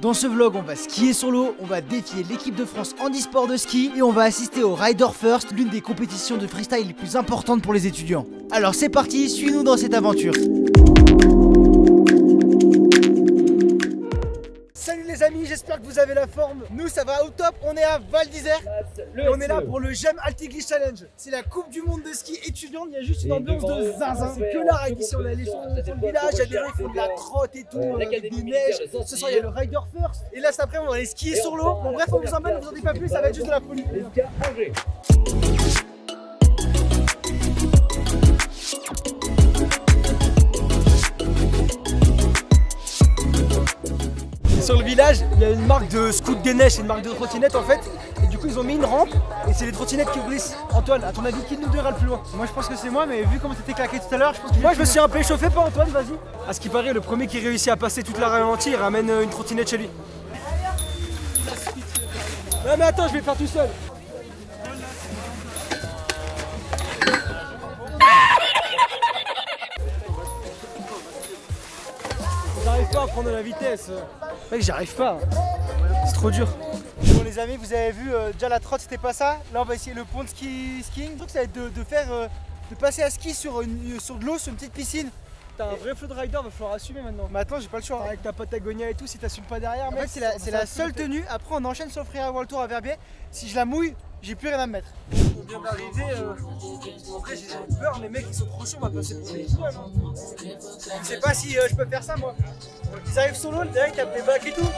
Dans ce vlog, on va skier sur l'eau, on va défier l'équipe de France handisport de ski et on va assister au Rider First, l'une des compétitions de freestyle les plus importantes pour les étudiants. Alors c'est parti, suis-nous dans cette aventure. Les amis, j'espère que vous avez la forme. Nous ça va au top, on est à Val d'Isère et on est là pour le GEM Altiglitch Challenge. C'est la coupe du monde de ski étudiante, il y a juste une ambiance de zinzin. C'est que la ici, on est allé sur, le village, il y a des gens qui font de la trotte et tout, avec des neiges. Ce soir il y a le Rider First. Et là cet après on va aller skier sur l'eau. Bon bref on vous emmène, ne vous en dites pas plus, ça va être juste de la folie. Sur le village, il y a une marque de scoot des neiges, c'est une marque de trottinette en fait. Et du coup, ils ont mis une rampe et c'est les trottinettes qui glissent. Antoine, à ton avis, qui de nous deux ira le plus loin? Moi je pense que c'est moi, mais vu comment t'étais claqué tout à l'heure, je pense que. Moi, je me suis un peu échauffé, pas Antoine, vas-y. À ce qui paraît, le premier qui réussit à passer toute la ralentie, il ramène euh, une trottinette chez lui. Non, mais attends, je vais le faire tout seul. J'arrive pas à prendre la vitesse. Mec, j'arrive pas. C'est trop dur. Bon les amis, vous avez vu, euh, déjà la trotte c'était pas ça. Là on va essayer le pont de ski skiing. Le truc ça va être de, de faire, euh, de passer à ski sur, une- sur de l'eau, sur une petite piscine. T'as un vrai flow de rider, va falloir assumer maintenant. Maintenant j'ai pas le choix. Avec ta Patagonia et tout, si t'assumes pas derrière, mec, c'est la, la seule tenue. Après on enchaîne sur le Free World Tour à Verbier. Si je la mouille, j'ai plus rien à me mettre. On vient d'arriver. euh, vrai, j'ai peur, les mecs ils sont trop chauds, on va passer pour des hein. Je sais pas si euh, je peux faire ça moi. Ils arrivent sur l'eau, derrière ils tapent des bacs et tout.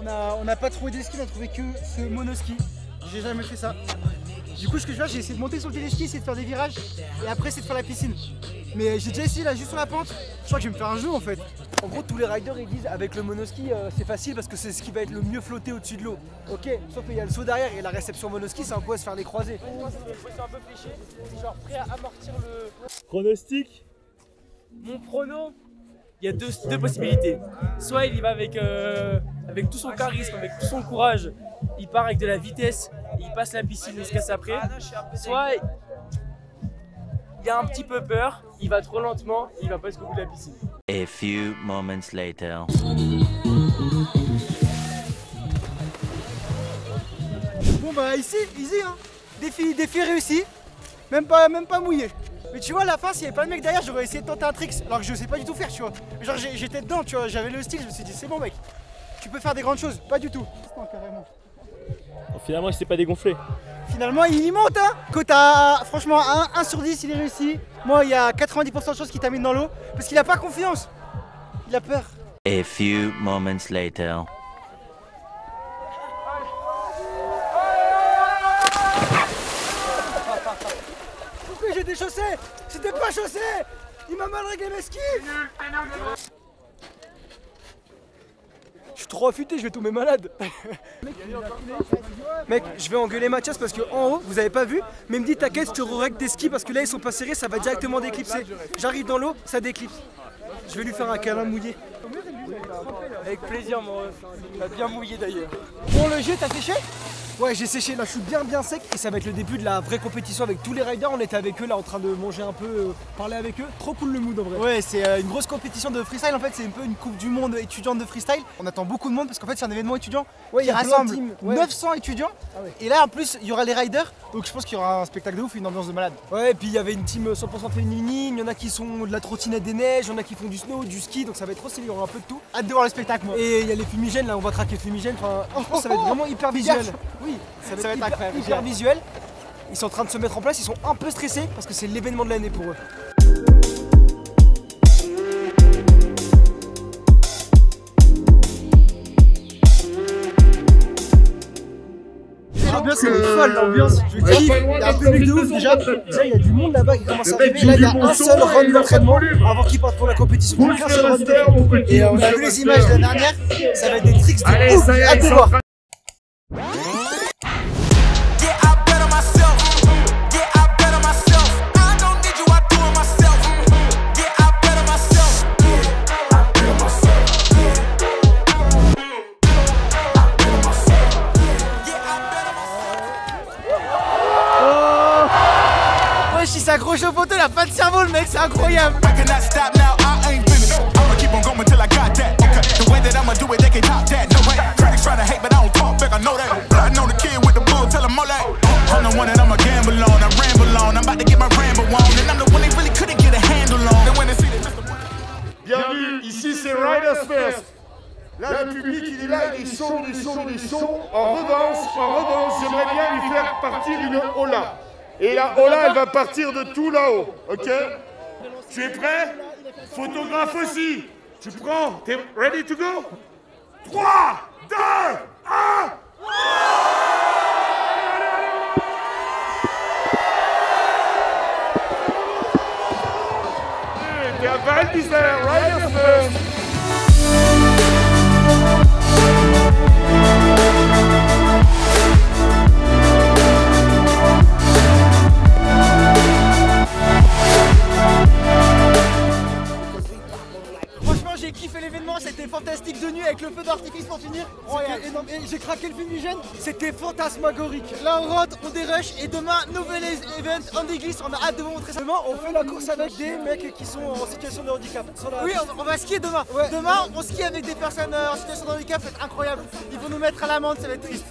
On a, on a pas trouvé des skis, on a trouvé que ce monoski. J'ai jamais fait ça. Du coup, ce que je faire, j'ai essayé de monter sur le téléski, essayer de faire des virages, et après, c'est de faire la piscine. Mais j'ai déjà essayé là, juste sur la pente. Je crois que je vais me faire un jeu en fait. En gros, tous les riders ils disent avec le monoski euh, c'est facile parce que c'est ce qui va être le mieux flotté au-dessus de l'eau. Ok, sauf qu'il y a le saut derrière et la réception monoski, c'est un coup à se faire les un peu fléché, genre prêt à amortir le. Pronostic Mon prono, il y a deux, deux possibilités. Soit il y va avec, euh, avec tout son charisme, avec tout son courage, il part avec de la vitesse, et il passe la piscine, casse après. Soit il a un petit peu peur, il va trop lentement, il va pas jusqu'au bout de la piscine. A few moments later. Bon bah ici, easy hein. Défi, défi réussi. Même pas, même pas mouillé. Mais tu vois, à la fin, s'il y avait pas le mec derrière, j'aurais essayé de tenter un trick. Alors que je sais pas du tout faire, tu vois. Genre, j'étais dedans, tu vois. J'avais le style, je me suis dit, c'est bon, mec. Tu peux faire des grandes choses. Pas du tout. Non, carrément. finalement, il s'est pas dégonflé. Finalement, il y monte, hein. Cote à, franchement, 1, sur 10, il est réussi. Moi, il y a 90% de chances qu'il termine dans l'eau. Parce qu'il a pas confiance. Il a peur. A few moments later. Pourquoi j'ai des chaussées C'était pas chaussé Il m'a mal réglé mes skis trop affûté, je vais tomber malade. Mec, je vais engueuler Mathias parce que en haut, vous avez pas vu, mais il me dit t'inquiète, je te règle tes skis parce que là ils sont pas serrés, ça va directement déclipser. J'arrive dans l'eau, ça déclipse. Je vais lui faire un câlin mouillé. Avec plaisir, mon ref. A bien mouillé d'ailleurs. Bon, le jet, t'as séché? Ouais, j'ai séché, là je suis bien bien sec et ça va être le début de la vraie compétition avec tous les riders. On était avec eux là en train de manger un peu, euh, parler avec eux. Trop cool le mood en vrai. Ouais, c'est euh, une grosse compétition de freestyle. En fait, c'est un peu une coupe du monde étudiante de freestyle. On attend beaucoup de monde parce qu'en fait, c'est un événement étudiant Ouais, il y qui a rassemble teams, ouais. 900 étudiants. Ah ouais. Et là, en plus, il y aura les riders. Donc, je pense qu'il y aura un spectacle de ouf, une ambiance de malade. Ouais, et puis il y avait une team 100% féminine, il y en a qui sont de la trottinette des neiges, il y en a qui font du snow, du ski, donc ça va être trop stylé, il y aura un peu de tout. Hâte de voir le spectacle, moi. Et il y a les fumigènes là, on va traquer les fumigènes, enfin, ça va être vraiment hyper visuel. Oui, ça va, Ça va être, être hyper, incroyable, hyper j'ai visuel. Ils sont en train de se mettre en place, ils sont un peu stressés parce que c'est l'événement de l'année pour eux. L'ambiance, elle est folle, l'ambiance. Je kiffe. Il y a un public de ouf déjà. Déjà, il y a du monde là-bas qui commence à arriver. Là, il y a un seul run d'entraînement avant qu'ils partent pour la compétition. Il y a un seul run. Et on a vu les images de la dernière. Ça va être des tricks de ouf. Hâte de voir. A handle on. And when they see that Mr. Bienvenue, ici c'est Riders First. Là, le public, il est là, il est chaud, il est chaud, il est chaud. En revanche, en revanche, j'aimerais bien lui faire partir une Ola. Et la Ola, elle va partir de tout là-haut, ok Tu es prêt Photographe aussi. Tu prends, t'es ready to go? 3, 2, 1 pour finir. C'était énorme. Et J'ai craqué le fumigène, c'était fantasmagorique. Là, on rentre, on dérush et demain, nouvel event en église. On a hâte de vous montrer ça. Demain, on fait la course avec des mecs qui sont en situation de handicap. Oui, on, on va skier demain. Demain, on skie avec des personnes euh, en situation de handicap, c'est incroyable. Ils vont nous mettre à l'amende, ça va être triste.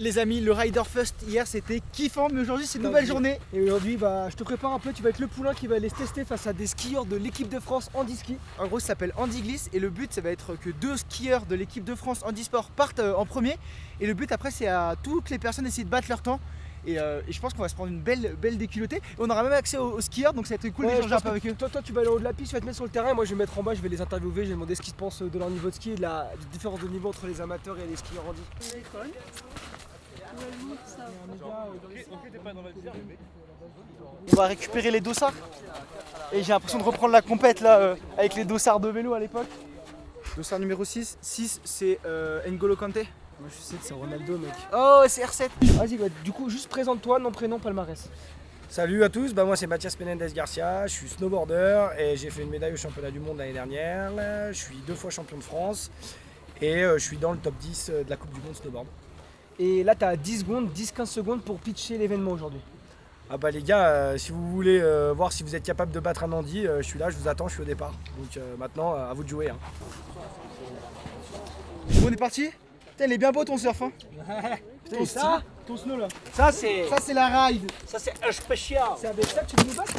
Les amis, le Rider First hier c'était kiffant, mais aujourd'hui c'est une nouvelle journée. Et aujourd'hui, bah, je te prépare un peu, tu vas être le poulain qui va aller se tester face à des skieurs de l'équipe de France Handiski. En gros, ça s'appelle Handy Glisse et le but, ça va être que deux skieurs de l'équipe de France Handisport partent euh, en premier. Et le but après, c'est à toutes les personnes d'essayer de battre leur temps. Et, euh, et je pense qu'on va se prendre une belle, belle déculottée. Et on aura même accès aux, aux skieurs, donc ça va être cool d'échanger un peu avec eux. Toi, toi, tu vas aller au haut de la piste, tu vas te mettre sur le terrain. Moi, je vais me mettre en bas, je vais les interviewer, je vais demander ce qu'ils pensent de leur niveau de ski et de la différence de niveau entre les amateurs et les skieurs handi. On va récupérer les dossards. Et j'ai l'impression de reprendre la compète là euh, avec les dossards de vélo à l'époque. Dossard numéro 6. 6 c'est euh, N'Golo Kanté. Moi, je sais que c'est Ronaldo, mec. Oh c'est R7. Vas-y, bah, du coup, juste présente-toi, nom, prénom, palmarès. Salut à tous, bah moi c'est Mathias Menendez Garcia, je suis snowboarder et j'ai fait une médaille au championnat du monde l'année dernière. Je suis deux fois champion de France et euh, je suis dans le top 10 de la Coupe du Monde snowboard. Et là, tu as 10 secondes, 10-15 secondes pour pitcher l'événement aujourd'hui. Ah bah les gars, euh, si vous voulez euh, voir si vous êtes capable de battre un Andy, euh, je suis là, je vous attends, je suis au départ. Donc euh, maintenant, euh, à vous de jouer. hein. Bon, on est parti Putain, il est bien beau ton surf. Hein. Putain, stylé. ton snow là. Ça, c'est Ça c'est la ride. ça c'est un spécial. C'est avec ça que tu veux nous battre?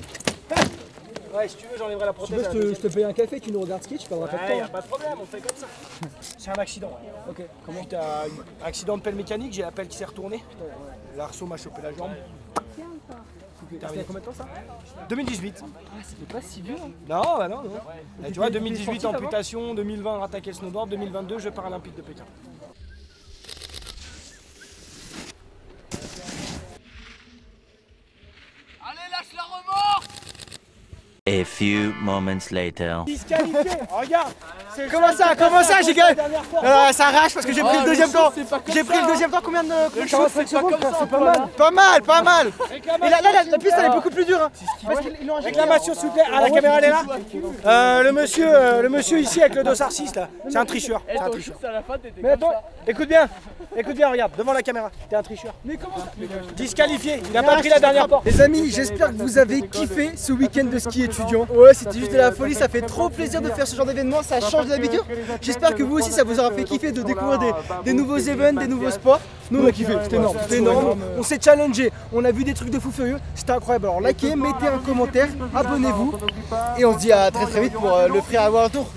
Ouais, si tu veux, j'enlèverai la Tu prothèse. veux, je la te, deuxième. je te paye un café, tu nous regardes ski, tu perdras pas de Ouais, y temps. a pas de problème, on fait comme ça. C'est un accident. Ok, comment Suite à un accident de pelle mécanique, j'ai la pelle qui s'est retournée. L'arceau m'a chopé la jambe. C'était a combien de temps ça 2018. C'est pas si vieux. Hein. Non, bah non, non. Et tu vois, t'es 2018 sportif avant amputation, 2020 rattaquer le snowboard, 2022 Jeux paralympiques de Pékin. A few moments later. Disqualifié Regarde Comment ça Comment ça j'ai gagné Euh, Ça arrache parce que j'ai pris le deuxième temps J'ai pris le deuxième temps combien de, combien de choses C'est pas mal Pas mal, pas mal Et là, là, la, la piste elle est beaucoup plus dure hein. Parce qu'ils injecté Réclamation s'il vous plaît, ah, la caméra elle est là Euh, le, monsieur, euh, le monsieur ici avec le dossard 6 là, c'est un tricheur. C'est un tricheur. Mais attends, écoute bien, écoute bien, regarde, devant la caméra, t'es un tricheur. Mais comment ça Disqualifié, il a pas pris la dernière porte. Les amis, j'espère que vous avez kiffé ce week-end de ski étudiant. Ouais, c'était juste de la folie, ça fait trop plaisir de faire ce genre d'événement, ça change d'habitude. J'espère que vous aussi, ça vous aura fait kiffer de découvrir des, des nouveaux events, des nouveaux sports. Nous, on a kiffé, c'était énorme, c'était énorme. On s'est challengé, on a vu des trucs de fou furieux, c'était incroyable. Alors, likez, mettez un commentaire, abonnez-vous, et on se dit à très très vite pour euh, le frère avoir un tour.